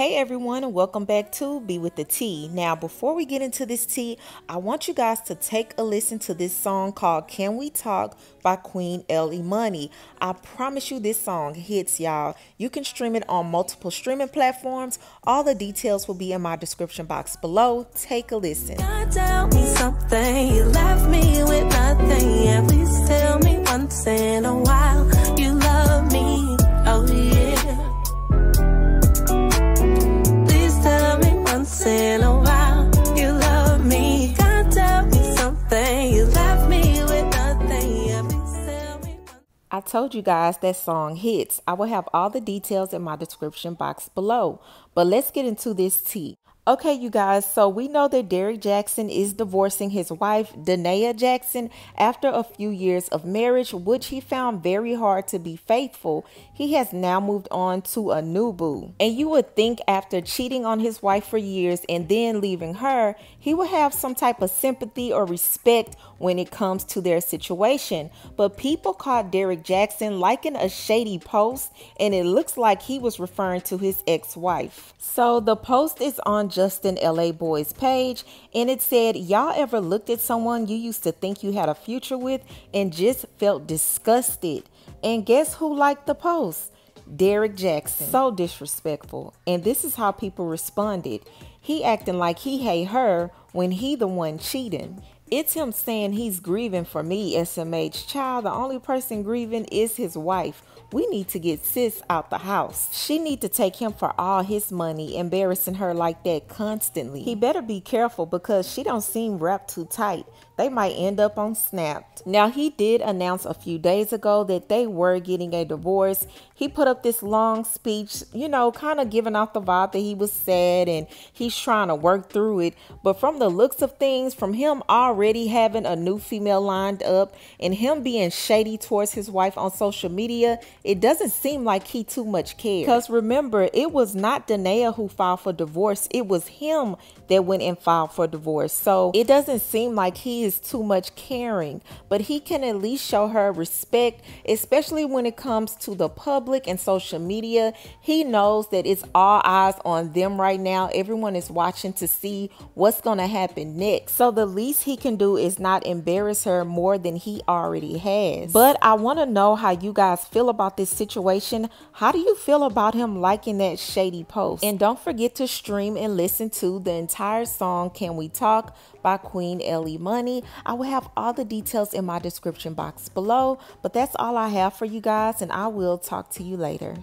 Hey everyone, and welcome back to Bee With the Tea. Now, before we get into this tea, I want you guys to take a listen to this song called Can We Talk by Queen Ellie Imani. I promise you, this song hits y'all. You can stream it on multiple streaming platforms. All the details will be in my description box below. Take a listen. I told you guys that song hits. I will have all the details in my description box below. But let's get into this tea. Okay, you guys, so we know that Derrick Jaxn is divorcing his wife, Da'Naia Jackson, after a few years of marriage, which he found very hard to be faithful. He has now moved on to a new boo. And you would think after cheating on his wife for years and then leaving her, he would have some type of sympathy or respect when it comes to their situation. But people caught Derrick Jaxn liking a shady post, and it looks like he was referring to his ex wife. So the post is on Justin Laboy's page, and it said, Y'all ever looked at someone you used to think you had a future with and just felt disgusted? And guess who liked the post? Derrick Jaxn. So disrespectful. And this is how people responded. He acting like he hate her when he the one cheating. It's him saying he's grieving for me, SMH. Child, the only person grieving is his wife. We need to get sis out the house. She need to take him for all his money, embarrassing her like that constantly. He better be careful because she don't seem wrapped too tight they might end up on Snapped. Now, he did announce a few days ago that they were getting a divorce. He put up this long speech, you know, kind of giving off the vibe that he was sad and he's trying to work through it. But from the looks of things, from him already having a new female lined up and him being shady towards his wife on social media, it doesn't seem like he too much cares. Because remember, it was not Da'Naia who filed for divorce, it was him that went and filed for divorce. So it doesn't seem like he is too much caring, but he can at least show her respect, especially when it comes to the public and social media. He knows that it's all eyes on them right now. Everyone is watching to see what's going to happen next. So the least he can do is not embarrass her more than he already has. But I want to know how you guys feel about this situation. How do you feel about him liking that shady post? And don't forget to stream and listen to the entire song Can We Talk by Queen Ellie Imani. I will have all the details in my description box below, but that's all I have for you guys, and I will talk to you later.